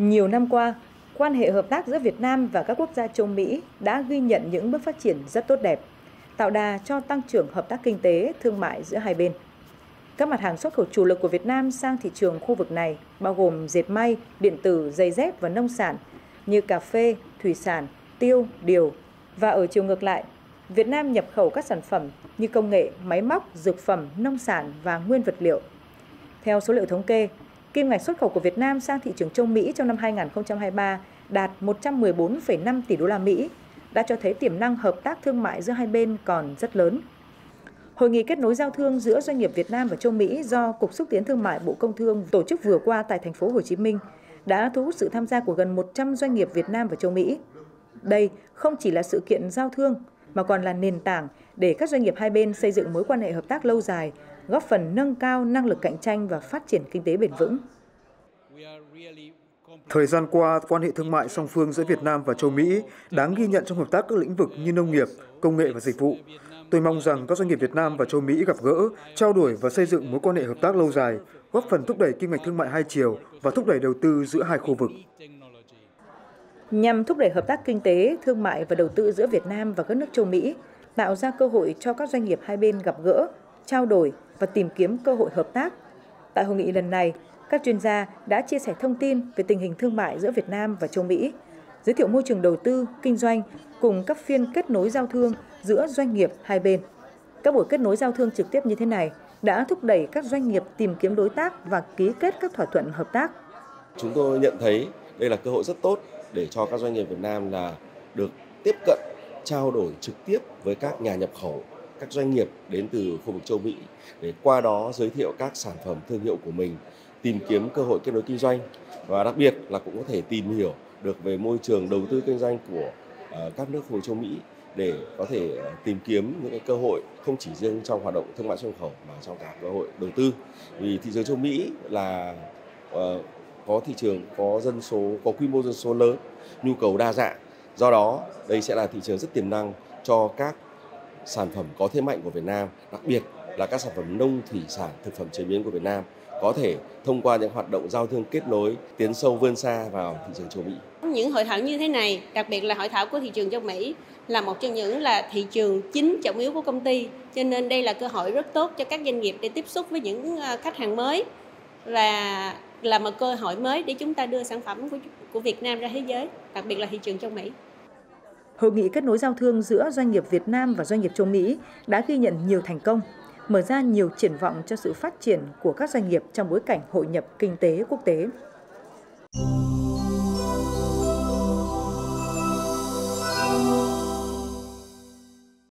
Nhiều năm qua, quan hệ hợp tác giữa Việt Nam và các quốc gia châu Mỹ đã ghi nhận những bước phát triển rất tốt đẹp, tạo đà cho tăng trưởng hợp tác kinh tế, thương mại giữa hai bên. Các mặt hàng xuất khẩu chủ lực của Việt Nam sang thị trường khu vực này bao gồm dệt may, điện tử, giày dép và nông sản như cà phê, thủy sản, tiêu, điều. Và ở chiều ngược lại, Việt Nam nhập khẩu các sản phẩm như công nghệ, máy móc, dược phẩm, nông sản và nguyên vật liệu. Theo số liệu thống kê, kim ngạch xuất khẩu của Việt Nam sang thị trường châu Mỹ trong năm 2023 đạt 114,5 tỷ đô la Mỹ, đã cho thấy tiềm năng hợp tác thương mại giữa hai bên còn rất lớn. Hội nghị kết nối giao thương giữa doanh nghiệp Việt Nam và châu Mỹ do Cục xúc tiến thương mại Bộ Công Thương tổ chức vừa qua tại thành phố Hồ Chí Minh đã thu hút sự tham gia của gần 100 doanh nghiệp Việt Nam và châu Mỹ. Đây không chỉ là sự kiện giao thương mà còn là nền tảng để các doanh nghiệp hai bên xây dựng mối quan hệ hợp tác lâu dài, góp phần nâng cao năng lực cạnh tranh và phát triển kinh tế bền vững. Thời gian qua, quan hệ thương mại song phương giữa Việt Nam và châu Mỹ đáng ghi nhận trong hợp tác các lĩnh vực như nông nghiệp, công nghệ và dịch vụ. Tôi mong rằng các doanh nghiệp Việt Nam và châu Mỹ gặp gỡ, trao đổi và xây dựng mối quan hệ hợp tác lâu dài, góp phần thúc đẩy kim ngạch thương mại hai chiều và thúc đẩy đầu tư giữa hai khu vực. Nhằm thúc đẩy hợp tác kinh tế, thương mại và đầu tư giữa Việt Nam và các nước châu Mỹ, tạo ra cơ hội cho các doanh nghiệp hai bên gặp gỡ, trao đổi và tìm kiếm cơ hội hợp tác. Tại hội nghị lần này, các chuyên gia đã chia sẻ thông tin về tình hình thương mại giữa Việt Nam và châu Mỹ, giới thiệu môi trường đầu tư, kinh doanh cùng các phiên kết nối giao thương giữa doanh nghiệp hai bên. Các buổi kết nối giao thương trực tiếp như thế này đã thúc đẩy các doanh nghiệp tìm kiếm đối tác và ký kết các thỏa thuận hợp tác. Chúng tôi nhận thấy đây là cơ hội rất tốt để cho các doanh nghiệp Việt Nam là được tiếp cận, trao đổi trực tiếp với các nhà nhập khẩu, các doanh nghiệp đến từ khu vực châu Mỹ để qua đó giới thiệu các sản phẩm thương hiệu của mình, tìm kiếm cơ hội kết nối kinh doanh. Và đặc biệt là cũng có thể tìm hiểu được về môi trường đầu tư kinh doanh của ờ, các nước khu vực châu Mỹ để có thể ờ, tìm kiếm những cái cơ hội không chỉ riêng trong hoạt động thương mại xuất khẩu mà trong cả cơ hội đầu tư. Vì thị trường châu Mỹ là ờ, có thị trường có dân số có quy mô dân số lớn nhu cầu đa dạng do đó đây sẽ là thị trường rất tiềm năng cho các sản phẩm có thế mạnh của Việt Nam đặc biệt là các sản phẩm nông thủy sản thực phẩm chế biến của Việt Nam có thể thông qua những hoạt động giao thương kết nối tiến sâu vươn xa vào thị trường châu Mỹ. Những hội thảo như thế này, đặc biệt là hội thảo của thị trường châu Mỹ là một trong những là thị trường chính trọng yếu của công ty, cho nên đây là cơ hội rất tốt cho các doanh nghiệp để tiếp xúc với những à, khách hàng mới và là một cơ hội mới để chúng ta đưa sản phẩm của của Việt Nam ra thế giới, đặc biệt là thị trường châu Mỹ. Hội nghị kết nối giao thương giữa doanh nghiệp Việt Nam và doanh nghiệp châu Mỹ đã ghi nhận nhiều thành công, mở ra nhiều triển vọng cho sự phát triển của các doanh nghiệp trong bối cảnh hội nhập kinh tế quốc tế.